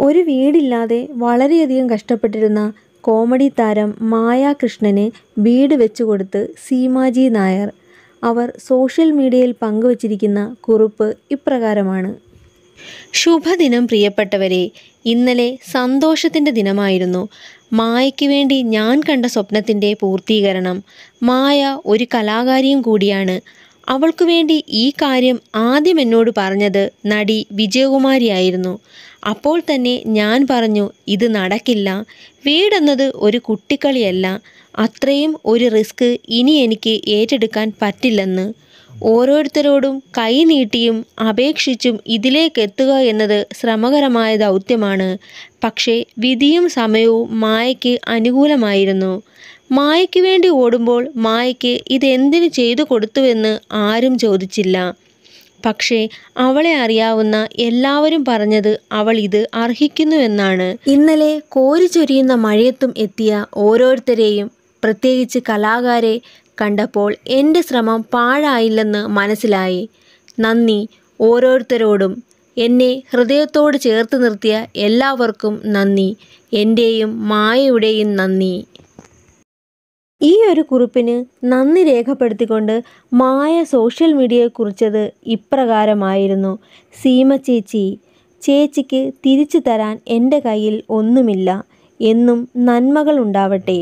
ഒരു വീടില്ലാതെ വളരെയധികം കഷ്ടപ്പെട്ടിരുന്ന കോമഡി താരം മായാകൃഷ്ണന് വീട് വെച്ചുകൊടുത്ത് സീമാജി നായർ. അവർ സോഷ്യൽ മീഡിയയിൽ പങ്കുവച്ചിരിക്കുന്ന കുറിപ്പ് ഇപ്രകാരമാണ്. ശുഭദിനം പ്രിയപ്പെട്ടവരെ ഇന്നലെ സന്തോഷത്തിന്റെ ദിനമായിരുന്നു. മായയ്ക്ക് വേണ്ടി ഞാൻ കണ്ട സ്വപ്നത്തിന്റെ പൂർത്തീകരണം. മായ ഒരു കലാകാരിയും കൂടിയാണ്. അവൾക്കു വേണ്ടി ഈ കാര്യം ആദ്യം എന്നോട് പറഞ്ഞത് നടി വിജയകുമാരിയായിരുന്നു. അപ്പോൾ തന്നെ ഞാൻ പറഞ്ഞു ഇത് നടക്കില്ല. വീടെന്നത് ഒരു കുട്ടിക്കളിയല്ല. അത്രയും ഒരു റിസ്ക് ഇനി എനിക്ക് ഏറ്റെടുക്കാൻ പറ്റില്ലെന്ന്. ഓരോരുത്തരോടും കൈ നീട്ടിയും അപേക്ഷിച്ചും ഇതിലേക്ക് എത്തുക എന്നത് ശ്രമകരമായ ദൗത്യമാണ്. പക്ഷേ വിധിയും സമയവും മായയ്ക്ക് അനുകൂലമായിരുന്നു. മായയ്ക്ക് വേണ്ടി ഓടുമ്പോൾ മായയ്ക്ക് ഇതെന്തിനു ചെയ്തു കൊടുത്തുവെന്ന് ആരും ചോദിച്ചില്ല. പക്ഷേ അവളെ അറിയാവുന്ന എല്ലാവരും പറഞ്ഞത് അവൾ ഇത് അർഹിക്കുന്നുവെന്നാണ് ഇന്നലെ കോരി ചൊരിയുന്ന മഴയത്തും എത്തിയ ഓരോരുത്തരെയും പ്രത്യേകിച്ച് കലാകാരെ കണ്ടപ്പോൾ എന്റെ ശ്രമം പാഴായില്ലെന്ന് മനസ്സിലായി. നന്ദി ഓരോരുത്തരോടും. എന്നെ ഹൃദയത്തോട് ചേർത്ത് നിർത്തിയ എല്ലാവർക്കും നന്ദി. എന്റെയും മായയുടെയും നന്ദി. ഈ ഒരു കുറിപ്പിന് നന്ദി രേഖപ്പെടുത്തിക്കൊണ്ട് മായ സോഷ്യൽ മീഡിയയെ കുറിച്ചത് ഇപ്രകാരമായിരുന്നു. സീമ ചേച്ചി ചേച്ചിക്ക് തിരിച്ചു തരാൻ എന്റെ കയ്യിൽ ഒന്നുമില്ല. എന്നും നന്മകൾ ഉണ്ടാവട്ടെ.